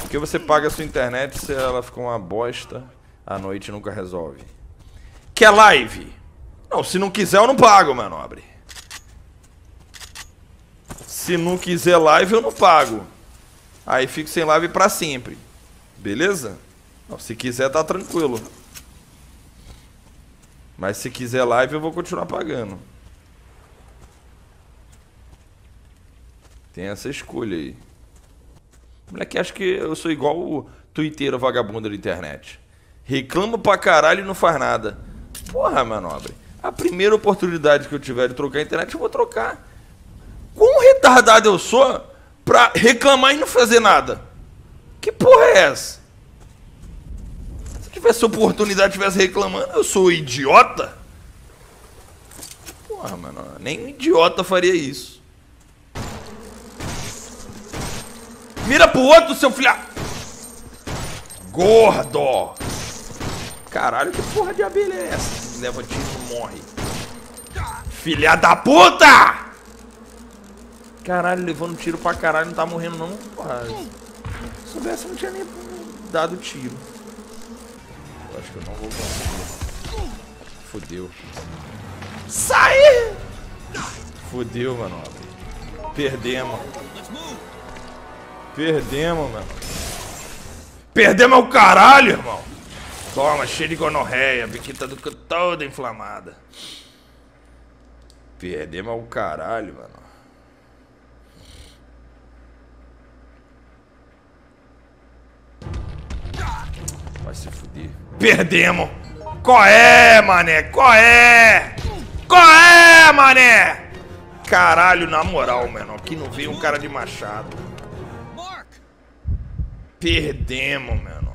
Porque você paga a sua internet se ela ficou uma bosta, a noite nunca resolve. Quer live? Não, se não quiser eu não pago, meu nobre. Se não quiser live eu não pago. Aí fico sem live pra sempre. Beleza? Não, se quiser tá tranquilo. Mas se quiser live eu vou continuar pagando. Tem essa escolha aí. Moleque, acho que eu sou igual o twitteiro vagabundo da internet. Reclama pra caralho e não faz nada. Porra, meu nobre. A primeira oportunidade que eu tiver de trocar a internet, eu vou trocar. Quão retardado eu sou pra reclamar e não fazer nada? Que porra é essa? Se eu tivesse oportunidade, tivesse reclamando, eu sou idiota? Porra, mano. Nem um idiota faria isso. Mira pro outro, seu filha... Gordo! Caralho, que porra de abelha é essa? Leva tiro e morre. Filha da puta! Caralho, levando tiro pra caralho, não tá morrendo não. Porra. Se soubesse, não tinha nem dado tiro. Eu acho que eu não vou conseguir. Fudeu. Sai! Fudeu, mano. Perdemos. Perdemos, mano. Perdemos o caralho, irmão. Toma, cheio de gonorreia. Biquita do toda inflamada. Perdemos o caralho, mano. Vai se fuder. Perdemos! Qual é, mané? Qual é? Qual é, mané? Caralho, na moral, mano. Aqui não veio um cara de machado. Perdemos, mano.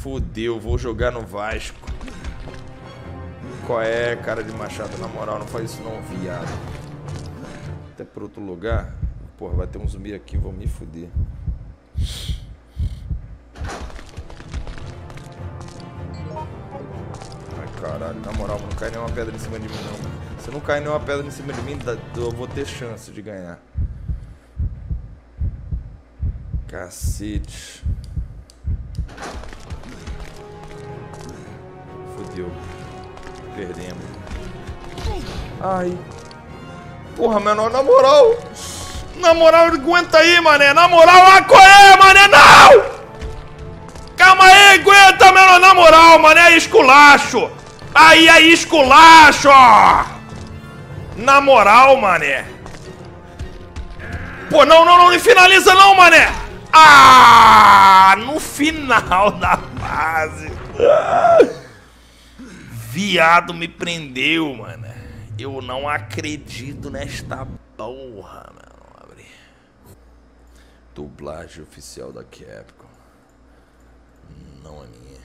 Fudeu, vou jogar no Vasco. Qual é, cara de machado? Na moral, não faz isso não, viado. Até por outro lugar. Porra, vai ter um zumbi aqui, vou me fuder. Ai, caralho, na moral, não cai nenhuma pedra em cima de mim, não. Se não cair nenhuma pedra em cima de mim, eu vou ter chance de ganhar. Cacete. Fudeu. Perdemos. Ai. Porra, menor, na moral. Na moral, aguenta aí, mané. Na moral, ah, qual é, mané? Não! Calma aí, aguenta, menor. Na moral, mané, esculacho. Aí, aí, esculacho. Na moral, mané. Pô, não, não, não finaliza não, mané. Ah, no final da fase. Viado me prendeu, mano. Eu não acredito nesta porra, mano. Dublagem oficial da Capcom. Não é minha.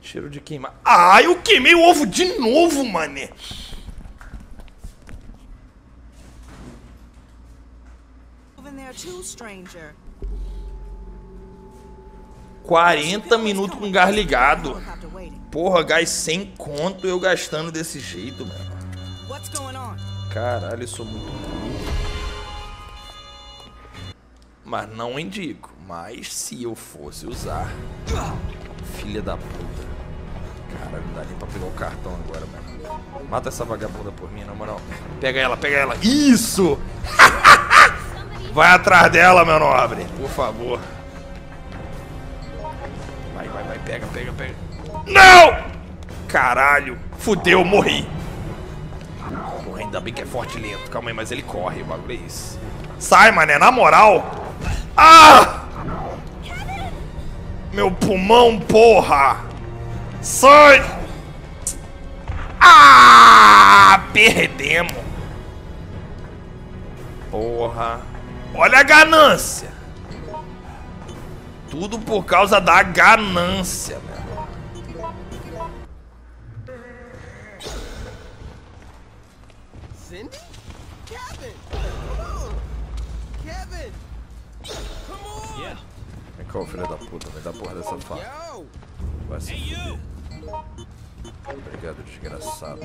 Cheiro de queimar. Ah, eu queimei o ovo de novo, mané. There too, stranger. 40 minutos com gás ligado. Porra, gás sem conto eu gastando desse jeito, mano. Caralho, eu sou muito burro. Mas não indico. Mas se eu fosse usar... Filha da puta. Caralho, não dá nem pra pegar o cartão agora, mano. Mata essa vagabunda por mim, na moral. Pega ela, pega ela. Isso! Vai atrás dela, meu nobre. Por favor. Pega, pega, pega. Não! Caralho. Fudeu, morri. Porra, ainda bem que é forte e lento. Calma aí, mas ele corre. O bagulho é isso. Sai, mané. Na moral. Ah! Meu pulmão, porra. Sai! Ah! Perdemos. Porra. Olha a ganância. Tudo por causa da ganância, meu. Cindy? Kevin! Kevin! Come on! Yeah. Vem cá, filho da puta, vai dar porra dessa faca. Vai se fuder. Obrigado, desgraçado.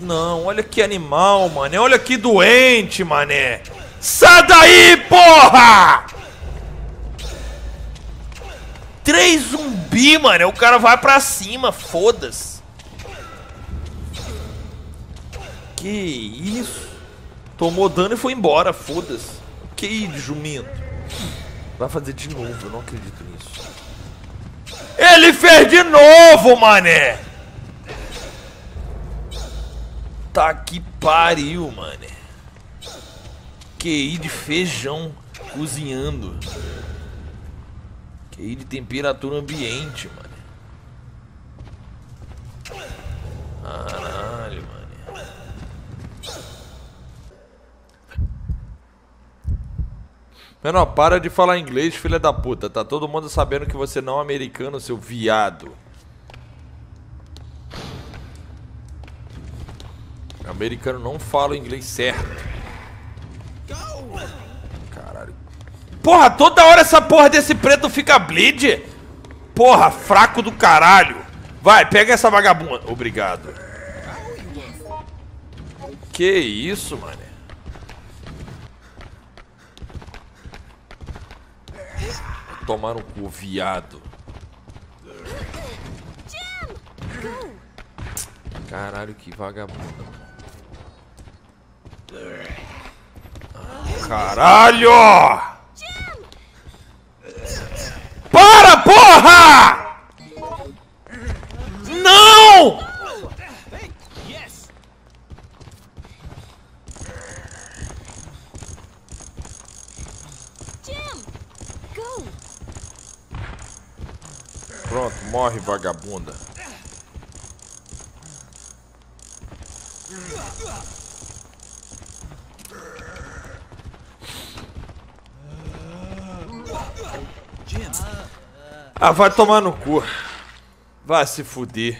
Não, olha que animal, mané. Olha que doente, mané. Sai daí, porra! Três zumbi, mano. O cara vai pra cima, foda-se. Que isso? Tomou dano e foi embora, foda-se. Que isso, jumento. Vai fazer de novo, eu não acredito nisso. Ele fez de novo, mané! Tá que pariu, mané. QI de feijão cozinhando. QI de temperatura ambiente, mano. Caralho, mano. Menor, para de falar inglês, filha da puta. Tá todo mundo sabendo que você não é americano, seu viado. Americano não fala inglês certo. Porra, toda hora essa porra desse preto fica bleed. Porra, fraco do caralho. Vai, pega essa vagabunda. Obrigado. Que isso, mano? Tomar um cu, viado. Caralho, que vagabunda. Caralho! Pronto, morre, vagabunda. Ah, vai tomar no cu. Vai se fuder.